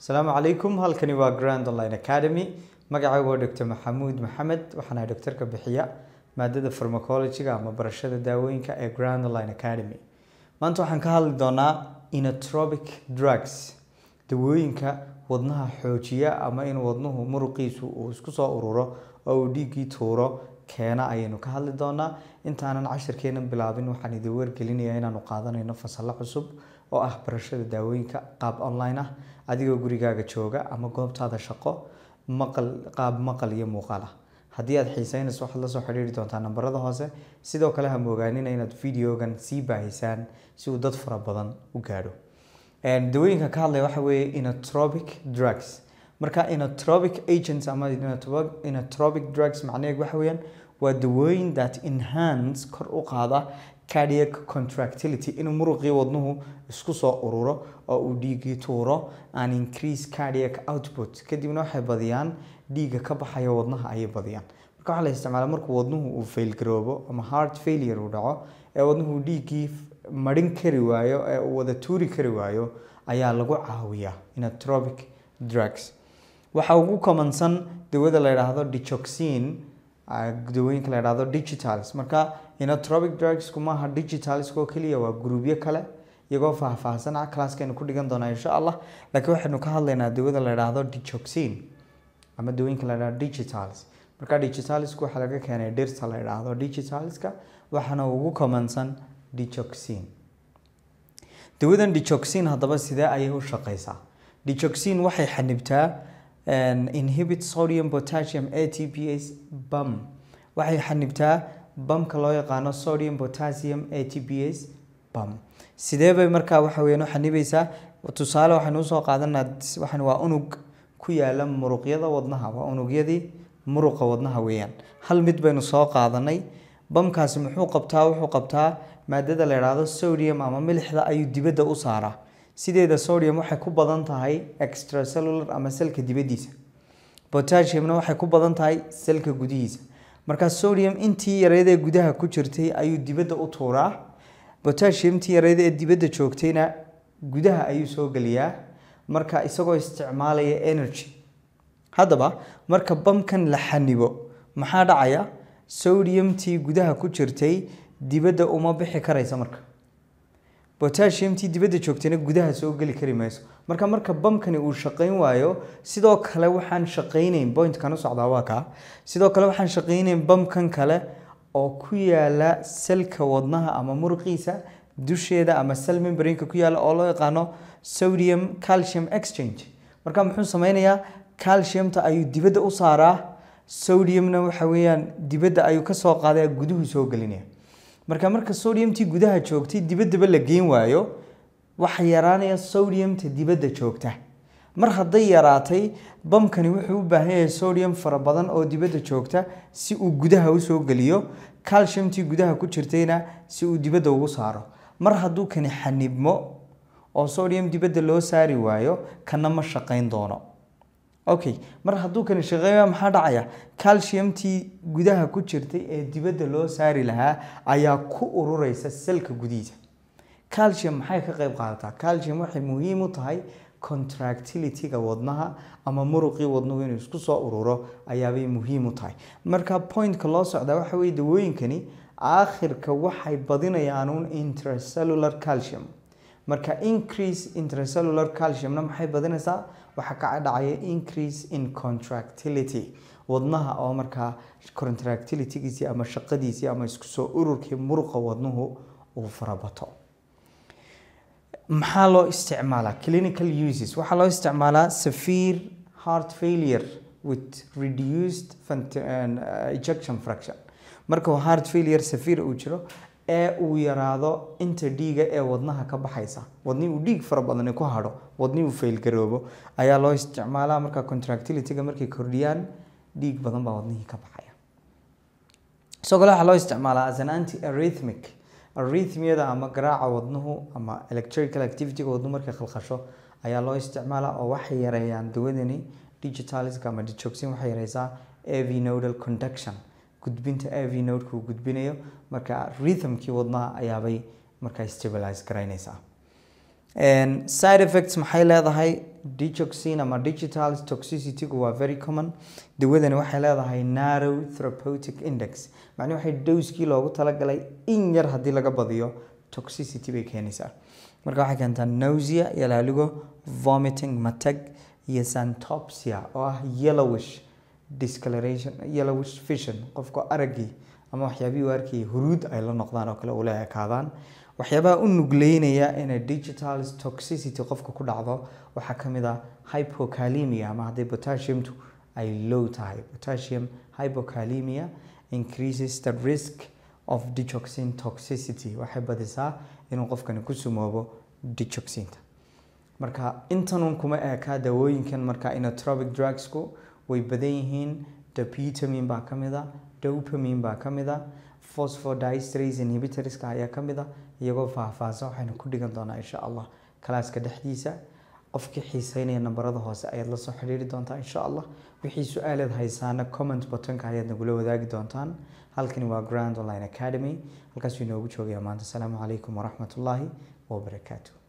asalaamu calaykum halkani waa grand online academy. Magacaygu waa dr maxamuud maxamed waxaana doctorka bixiya maadada pharmacologyga ama barashada daawooyinka ee grand online academy. Maanta waxaan ka hadli doonaa inotropic drugs dawooyinka wadnaha xoojiya ama in wadnuhu muruqiisu uu isku soo ururo oo uu dhiiggii tuuro keena ayaynu ka hadli doonaa. Intaanan cashirkeenan bilaabin waxaan idin wargelinayaa inaanu qaadanayno fasallo cusub oo ah barashada daawooyinka qaab online ah. Adigoo gurigaaga jooga ama goobtaada shaqo maqal qaab maqal iyo muuqaal ah. Haddii aad xiiseynayso waxaad la soo xidhiiri doontaa nambarada hoose. Sidoo kale ha moogaanina inaad videogan sii baahisaan si uu dad fara badan u gaadho. Dawooyinka ka hadlaya waxa weeye inotropic drugs marka inotropic agents ama inotropic drugs macnaheedu waxa weeyaan waa dawooyin that enhance kor u qaada cardiac contractility inuu muruqii wadnuhu isku soo ururo oo uu dhiiggii tuuro and increase cardiac output. Kadibna waxay badiyaan dhiigga ka baxaya wadnaha ayay badiyaan. Marka waxaa la isticmaala markuu wadnuhu uu failgaroobo ama heart failure uu dhaco ee wadnuhu dhiiggii marin kari waayo ee uu wada tuuri kari waayo ayaa lagu caawiyaa inotropic drugs waxaa ugu komansan dawada la yidhaahdo digoxin dawooyinka la yidhaahdo digitals marka inotropic drugs maaha digitals oo keliya waa gruubyo kale iyagoo faahfaahsan classkaynu ku dhigan doonaa insha allah. Laakiin waxaynu ka hadlaynaa dawada la yidhaahdo digoxin ama dawooyinka la yidhahdo digitals marka digitalsku waxaa laga keenay dhirta la yidhaahdo digitalska waxaana ugu komansan digoxin dawadan digoxin haddaba sidee ayay u shaqeysaa. Digoxin waxay xanibtaa inhibit sodium potassium atps bum waxay xanibtaa bamka loo yaqaano sodium potassium atps bum sidee bay markaa waxa u xanibaysaa tusaale waxaynu u soo qaadanaa waxaan waa unug ku yaalla muruqyada wadnaha waa unugyadii muruqa wadnaha weeyaan. Hal mid baynu soo qaadanay bamkaasi muxuu qabtaa? Wuxuu qabtaa maadada la yidhaahdo sodium ama milixda ayuu dibadda u saaraa sideeda sodium waxay ku badan tahay extracellular ama selka dibaddiisa. Potassiumna waxay ku badan tahay selka gudihiisa. Marka sodium intii yareyd ee gudaha ku jirtay ayuu dibadda u tuuraa. Potassiumtii yareyd ee dibadda joogtayna gudaha ayuu soo geliyaa. Marka isagoo isticmaalaya energy. Haddaba marka bamkan la xanibo maxaa dhacaya? Sodiumtii gudaha ku jirtay dibadda uma bixi karaysa marka potassiumtii dibadda joogtayna gudaha soo geli kari mayso. Marka marka bamkani uu shaqayn waayo sidoo kale waxaan shaqaynayn pointkan u socdaa waa kaa. Sidoo kale waxaan shaqaynayn bamkan kale oo ku yaalla selka wadnaha ama muruqiisa dusheeda ama sel membrainka ku yaalla oo loo yaqaano sodium calcium exchange. Marka muxuu sameynayaa calciumta ayuu dibadda u saaraa sodiumna waxa weeyaan dibadda ayuu ka soo qaadaya guduhu soo gelinaya marka marka sodiumtii gudaha joogtay dibaddaba la geyn waayo waxa yaraanaya sodiumta dibadda joogta. Mar hadday yaraatay bamkani wuxuu u baahan yahay sodium fara badan oo dibadda joogta si uu gudaha u soo geliyo calciumtii gudaha ku jirtayna si uu dibadda ugu saaro. Mar hadduu kani xanibmo oo sodium dibadda loo saari waayo kana ma shaqayn doono okay mar hadduu kani shaqeeya maxaa dhacaya? Calciumtii gudaha ku jirtay ee dibadda loo saari lahaa ayaa ku urureysa selka gudihiisa. Calcium maxay ka qeyb qaadataa? Calcium waxay muhiim u tahay contractilityga wadnaha ama muruqii wadnuhu inuu isku soo ururo ayaabay muhiim u tahay. Marka pointka loo socdaa waxa weye dawooyinkani aakhirka waxay badinayaan un intracellular calcium marka increase intracellular calciumna maxay badinaysaa? Waxaa ka dhacaya increase in contractility. Wadnaha oo markaa contractilitygiisii ama shaqadiisii ama isku soo ururkii muruqa wadnuhu uu farabato. Maxaa loo isticmaalaa? Clinical uses. Waxaa loo isticmaalaa severe heart failure with reduced ejection fraction. Marka heart failure severe uu jiro ee uu yaraado inta dhiiga ee wadnaha ka baxaysa. Wadni uu dhiig fara badani ku hadho wadni uu failgaroobo ayaa loo isticmaalaa marka contractilityga markay kordhiyaan dhiig badan baa wadnihii ka baxaya. Sidoo kale waxaa loo isticmaalaa as an anti arrhythmic arrhythmiyada ama garaaca wadnuhu ama electrical activityga wadnuhu markay khalkhasho ayaa loo isticmaalaa oo waxay yareeyaan dawadani digitaliska ama digoxin waxay yareysaa av nodal conduction gudbinta av nodeka uu gudbinayo marka rhythmkii wadnaha ayaabay markaa stabilize garaynaysaa side effects maxay leedahay? Digoxin ama digital toxicity-gu waa very common. Dawadani waxay leedahay narrow therapeutic index. Macnii waxay dowskii loogu talagalay in yar haddii laga badiyo toxicity bay keenaysaa. Marka waxay keentaa nausea iyo vomiting matag iyo santopsia oo ah yellowish discoloration yellowish vision qofka araggii ama waxyaabihii u arkayay huruud ay la noqdaan oo kale ula ekaadaan. Waxyaabaha u nugleynaya inay digital toxicity qofka ku dhacdo waxaa ka mid ah hypocalemia ama haddii potassiumtu ay low tahay. Potassium hypocalemia increases the risk of digoxin toxicity. Waxay badisaa inuu qofkani ku sumoobo digoxinta. Marka intanun kuma eekaa dawooyinkan marka inotropic drugsku way badan yihiin dopitamin baa ka mid a dopamin baa ka mid a phosphodiesterase inhibitorska ayaa ka mid a iyagoo faahfaahsan waxaynu ku dhigan doonaa insha allah kalaaska dhexdiisa qofkii xiiseynaya nambarada hoose ayaad la xidhiiri doontaa insha allah wixii su'aaleed haysaana comment buttonka ayaad nagula wadaagi doontaan. Halkani waa grand online academy halkaasuu inoogu joogayaa. Maanta asalaamu calaykum waraxmatullaahi wabarakaatu